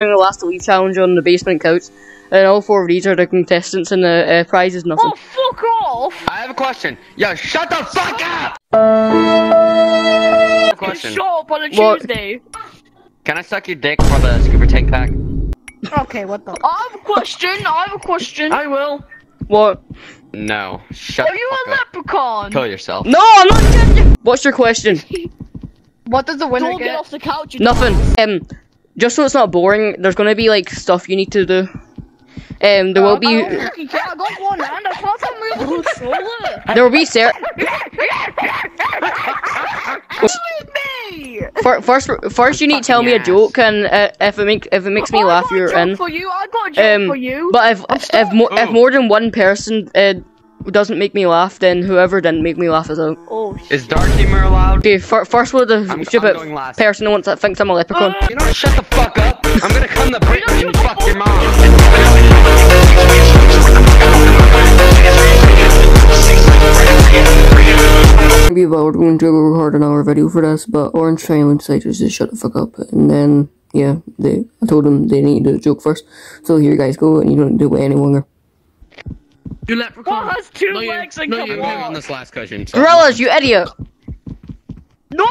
doing the last leave challenge on the basement couch, and all four of these are the contestants, and the uh, prize is nothing. Oh, fuck off! I have a question. Yo, shut the fuck up! question. Shut up on a What? Tuesday. Can I suck your dick for the scuba tank pack? Okay, what the? I have a question. I have a question. I will. What? No. Shut up. Are you a up. leprechaun? Kill yourself. No, I'm not kidding you. What's your question? What does the winner Don't get get? off the couch. You Nothing. Um, just so it's not boring, there's gonna be like stuff you need to do. Um, there will be I don't fucking care. I got one hand. I can't tell me the controller. there will be ser- me. first first you need to tell me a joke, and uh, if it make if it makes me I laugh, you're in. For you, I got a joke for Um, you. but if if more if more than one person uh, doesn't make me laugh, then whoever didn't make me laugh is out. oh, Is dark humor allowed? Okay, fir- first with the I'm- I'm stupid person who wants that thinks I'm a leprechaun. You know, shut the fuck up. I'm gonna come to Britain and fuck your mom. Maybe about going to record an hour video for this, but Orange finally decided to just shut the fuck up, and then yeah, they I told them they need to do a joke first. So here you guys go, and you don't do it any longer. You leprechaun. What has two No, you- legs and no, can you- I'm on this last cushion. So Gorillas, you idiot! No!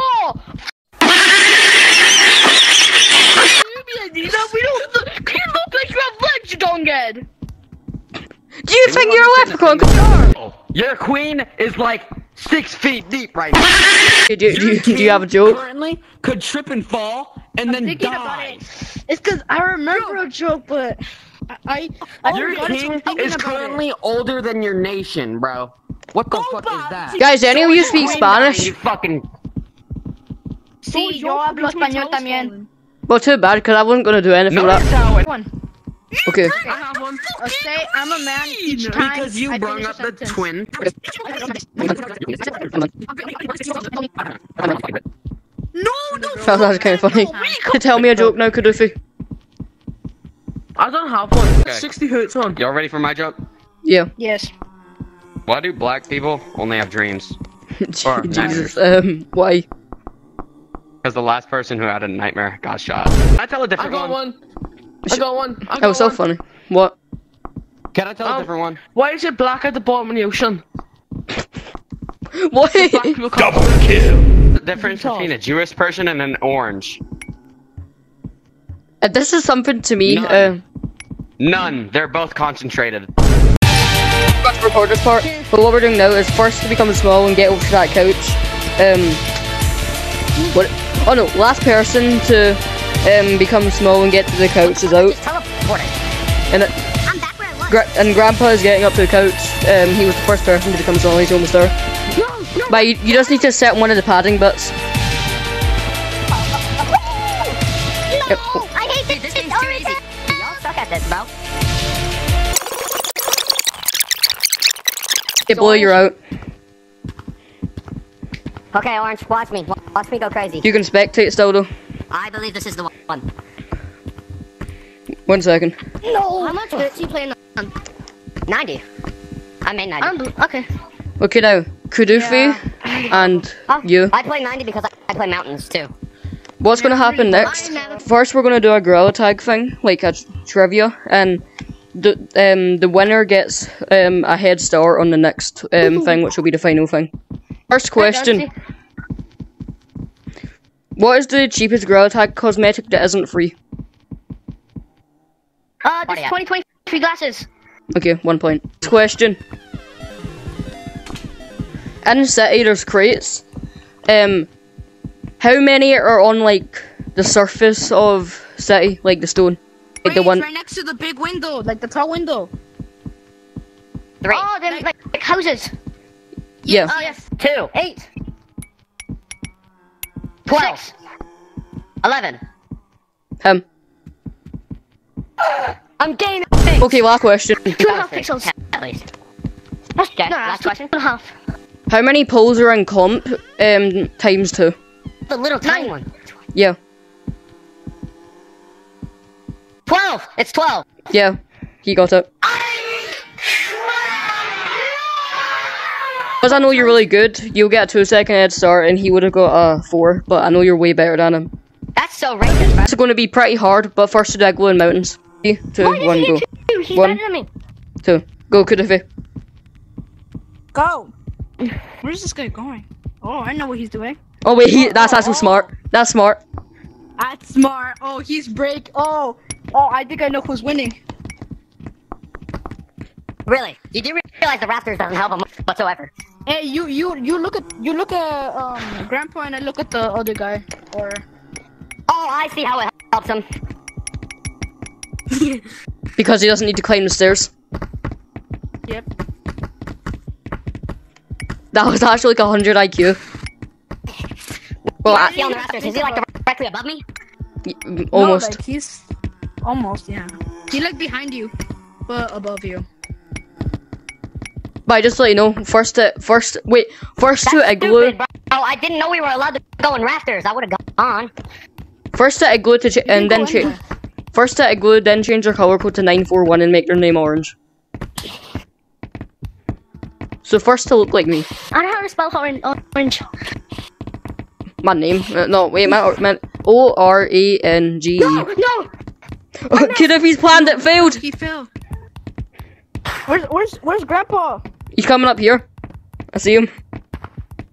we don't. You look like you have legs, you don't get. Do you think you're a leprechaun? Your queen is like six feet deep right now. Do, do, do, do you have a joke? Currently, could trip and fall and then thinking about die. it. It's because I remember a joke, but I I, I Your forgot it, so king I'm is about it. currently older than your nation, bro. What the fuck is that? Guys, do any of you speak Spanish? You fucking. Sí, yo hablo español también. Well, too bad, because I wasn't going to do anything No, with that. how it. One. Okay. I have one. Uh, say I'm a man each time Because you I brung up the sentence. twin. No, no. That was kind of funny. Tell me a joke now, Kadufi. I don't have one. Okay. 60 hertz on. Y'all ready for my joke? Yeah. Yes. Why do black people only have dreams? Jesus. Um, why? Because the last person who had a nightmare got shot. Can I tell a different got one? one. I got one. I got That was so funny. What? Can I tell a Um, different one? Why is it black at the bottom of the ocean? What? Black people can't The difference between a Jewish person and an orange. Uh, this is something to me. None. Uh, None. They're both concentrated. got to record this part. But what we're doing now is first to become small and get over to that couch. Um, what? Oh no, last person to um become small and get to the couch is out. And it, I'm back where I was. Gra- and Grandpa is getting up to the couch. Um, he was the first person to become small. He's almost there. But you, you just need to set one of the padding bits. Yep. Suck at this. Hey, boy, you're out. Okay, Orange, watch me. Watch me go crazy. You can spectate still though. I believe this is the one. One second. No! How much hertz you playing on? 90. I made 90. I'm. Okay. Okay now, Kudufi and Oh, you. I play 90 because I, I play mountains too. What's gonna happen next? First, we're gonna do a gorilla tag thing, like a trivia, and the um the winner gets um a head start on the next um thing, which will be the final thing. First question: What is the cheapest gorilla tag cosmetic that isn't free? Uh, this Party out. 2020 free glasses. Okay, one point. Next question: In city, there's crates. Um, how many are on like the surface of city, like the stone, like the one? right next to the big window, like the tall window. Three. Oh, them like, like houses. Yeah. Oh yes. Two. Eight. 12. Six. 11. Him. I'm gaining. Okay, last question. Two and a half pixels. At least. Okay, No, last that's two question. and a half. How many poles are in comp? Um, times two. The little tiny Nine. one. Yeah. 12. It's 12. Yeah. He got it. Because I know you're really good, you'll get a two second head start and he would have got a four, but I know you're way better than him. That's so racist, bro. It's going to be pretty hard, but first to Igloo and Mountains. Three, two, Why one, go. two? He's One. better than me. Two, go, Kudafi. Go. Where's this guy going? Oh, I know what he's doing. Oh wait, he, that's actually smart. That's smart. That's smart. Oh, he's break. Oh, oh, I think I know who's winning. Really? You do realize the rafters doesn't help him whatsoever. Hey, you, you, you look at, you look at um Grandpa, and I look at the other guy. Or Oh, I see how it helps him. Because he doesn't need to climb the stairs. yep. That was actually like 100 IQ. Well, I I, see on the rafters. Is he like directly above me? almost. No, like he's almost, yeah. He like behind you, but above you. But I just let you know, first to, first, wait, first to That's Igloo, stupid, bro. Oh, I didn't know we were allowed to go in rafters. I would have gone. first to Igloo to, ch- and then go change, first to Igloo, then change their color code to 941 and make their name orange. So first to look like me. I don't know how to spell orange. orange. My name, uh, no, wait, my, my, O-R-A-N-G-E. No, no. Kid, if he's planned it failed. He failed. Where's, where's, where's Grandpa? He's coming up here. I see him.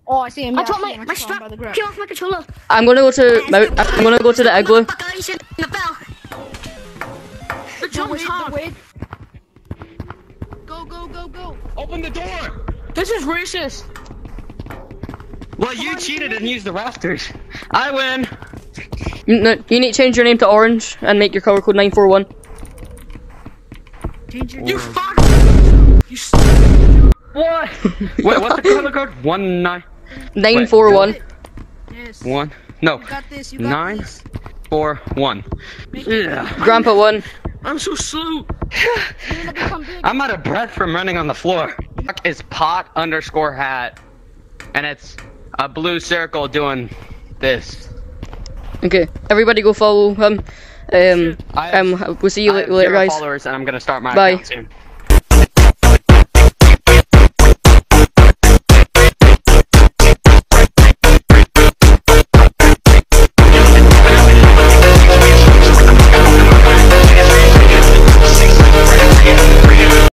Oh, I see him. I yeah, dropped see my, him. I my saw him strap. by the ground. Peel off my controller. I'm gonna go to Mount, I'm gonna go to the Igloo. Motherfucker, you shouldn't have fell. The No, jump wait, is no, hard. wait. Go, go, go, go. Open the door! This is racist. Well, you cheated and used the rafters. I win. You, no, you need to change your name to orange and make your color code 941. Change your You fuck. You. s- What? Wait, what's the color code? One nine 941. Yes. one. No, You got this. You got nine this. four one. Yeah. Grandpa one. I'm so slow. You're gonna become big. I'm out of breath from running on the floor. Is pot underscore hat, and it's a blue circle doing this. Okay, everybody go follow him. Um, I have- um, we'll see you I later, guys. followers, and I'm gonna start my Bye. account soon.